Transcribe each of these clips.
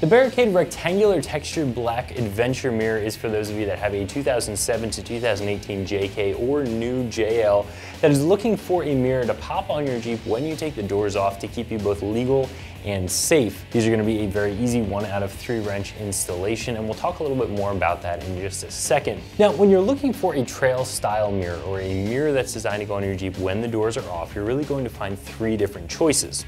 The Barricade rectangular textured black adventure mirror is for those of you that have a 2007 to 2018 JK or new JL that is looking for a mirror to pop on your Jeep when you take the doors off to keep you both legal and safe. These are gonna be a very easy one out of three wrench installation and we'll talk a little bit more about that in just a second. Now, when you're looking for a trail style mirror or a mirror that's designed to go on your Jeep when the doors are off, you're really going to find three different choices.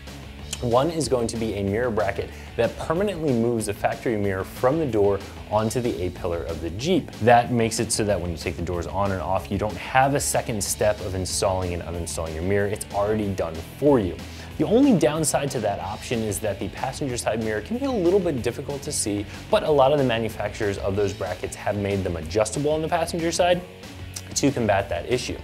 One is going to be a mirror bracket that permanently moves the factory mirror from the door onto the A-pillar of the Jeep. That makes it so that when you take the doors on and off, you don't have a second step of installing and uninstalling your mirror. It's already done for you. The only downside to that option is that the passenger side mirror can be a little bit difficult to see, but a lot of the manufacturers of those brackets have made them adjustable on the passenger side to combat that issue.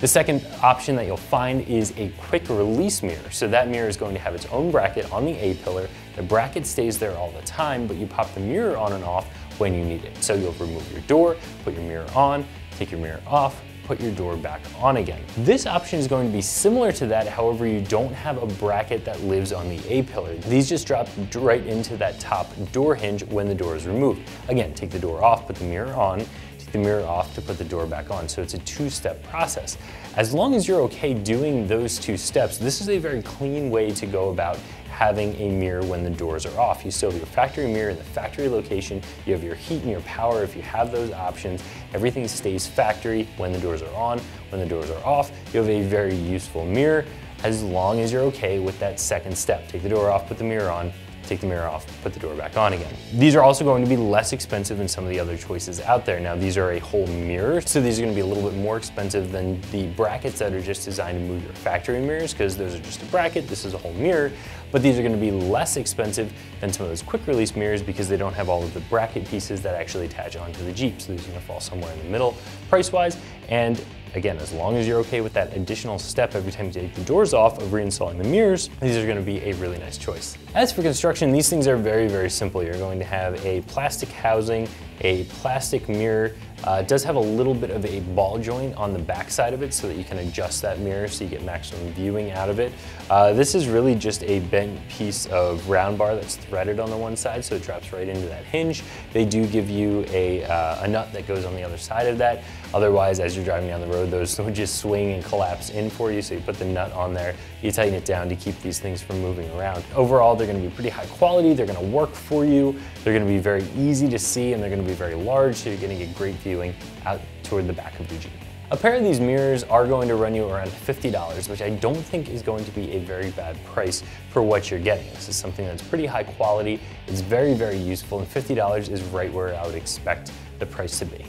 The second option that you'll find is a quick release mirror. So that mirror is going to have its own bracket on the A-pillar. The bracket stays there all the time, but you pop the mirror on and off when you need it. So you'll remove your door, put your mirror on, take your mirror off, put your door back on again. This option is going to be similar to that, however you don't have a bracket that lives on the A-pillar. These just drop right into that top door hinge when the door is removed. Again, take the door off, put the mirror on, the mirror off to put the door back on. So it's a two-step process. As long as you're okay doing those two steps, this is a very clean way to go about having a mirror when the doors are off. You still have your factory mirror in the factory location, you have your heat and your power if you have those options. Everything stays factory when the doors are on, when the doors are off. You have a very useful mirror as long as you're okay with that second step. Take the door off, put the mirror on, take the mirror off, put the door back on again. These are also going to be less expensive than some of the other choices out there. Now these are a whole mirror, so these are gonna be a little bit more expensive than the brackets that are just designed to move your factory mirrors because those are just a bracket, this is a whole mirror, but these are gonna be less expensive than some of those quick release mirrors because they don't have all of the bracket pieces that actually attach onto the Jeep. So these are gonna fall somewhere in the middle price-wise and Again, as long as you're okay with that additional step every time you take the doors off of reinstalling the mirrors, these are gonna be a really nice choice. As for construction, these things are very, very simple. You're going to have a plastic housing, a plastic mirror, uh, it does have a little bit of a ball joint on the back side of it so that you can adjust that mirror so you get maximum viewing out of it. Uh, this is really just a bent piece of round bar that's threaded on the one side so it drops right into that hinge. They do give you a, uh, a nut that goes on the other side of that. Otherwise, as you're driving down the road, those would just swing and collapse in for you. So you put the nut on there, you tighten it down to keep these things from moving around. Overall, they're gonna be pretty high quality. They're gonna work for you. They're gonna be very easy to see and they're gonna be very large. So you're gonna get great viewing out toward the back of the Jeep. A pair of these mirrors are going to run you around $50, which I don't think is going to be a very bad price for what you're getting. This is something that's pretty high quality, it's very, very useful, and $50 is right where I would expect the price to be.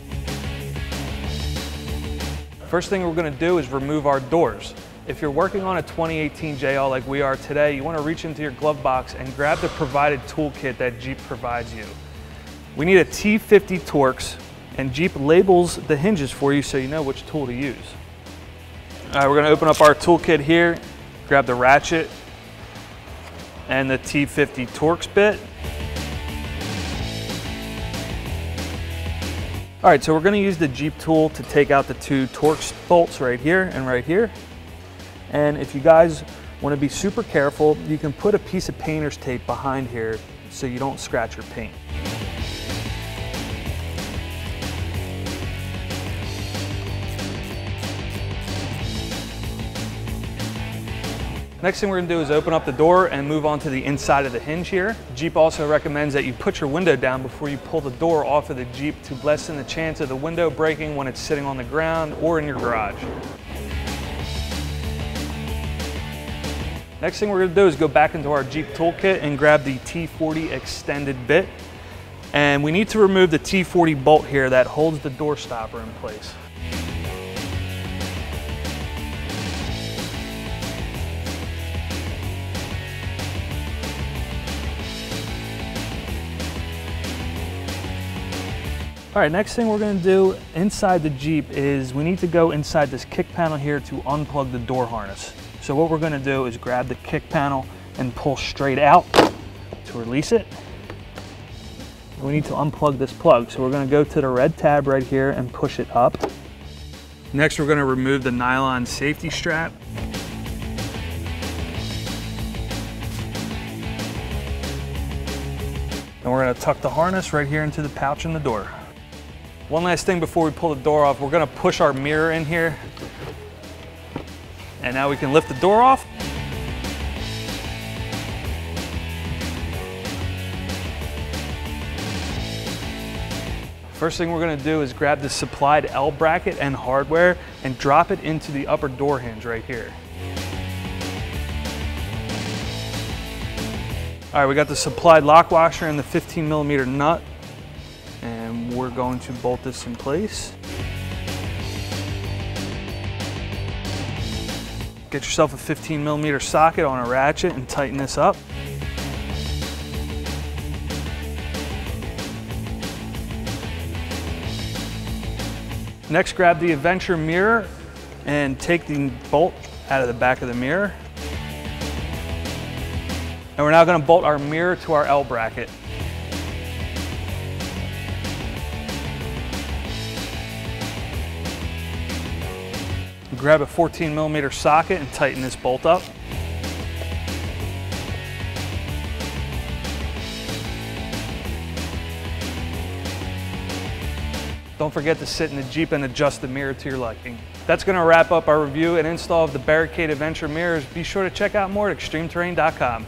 First thing we're gonna do is remove our doors. If you're working on a 2018 JL like we are today, you wanna reach into your glove box and grab the provided toolkit that Jeep provides you. We need a T50 Torx, and Jeep labels the hinges for you so you know which tool to use. All right, we're gonna open up our toolkit here, grab the ratchet and the T50 Torx bit. All right, so we're gonna use the Jeep tool to take out the two Torx bolts right here and right here. And if you guys wanna be super careful, you can put a piece of painter's tape behind here so you don't scratch your paint. Next thing we're gonna do is open up the door and move on to the inside of the hinge here. Jeep also recommends that you put your window down before you pull the door off of the Jeep to lessen the chance of the window breaking when it's sitting on the ground or in your garage. Next thing we're gonna do is go back into our Jeep toolkit and grab the T40 extended bit. And we need to remove the T40 bolt here that holds the door stopper in place. All right, next thing we're gonna do inside the Jeep is we need to go inside this kick panel here to unplug the door harness. So what we're gonna do is grab the kick panel and pull straight out to release it. We need to unplug this plug. So we're gonna go to the red tab right here and push it up. Next, we're gonna remove the nylon safety strap. And we're gonna tuck the harness right here into the pouch in the door. One last thing before we pull the door off, we're gonna push our mirror in here. And now we can lift the door off. First thing we're gonna do is grab the supplied L bracket and hardware and drop it into the upper door hinge right here. All right, we got the supplied lock washer and the 15 millimeter nut, we're going to bolt this in place. Get yourself a 15 millimeter socket on a ratchet and tighten this up. Next, grab the Adventure mirror and take the bolt out of the back of the mirror. And we're now gonna bolt our mirror to our L bracket. Grab a 14 millimeter socket and tighten this bolt up. Don't forget to sit in the Jeep and adjust the mirror to your liking. That's gonna wrap up our review and install of the Barricade Adventure mirrors. Be sure to check out more at extremeterrain.com.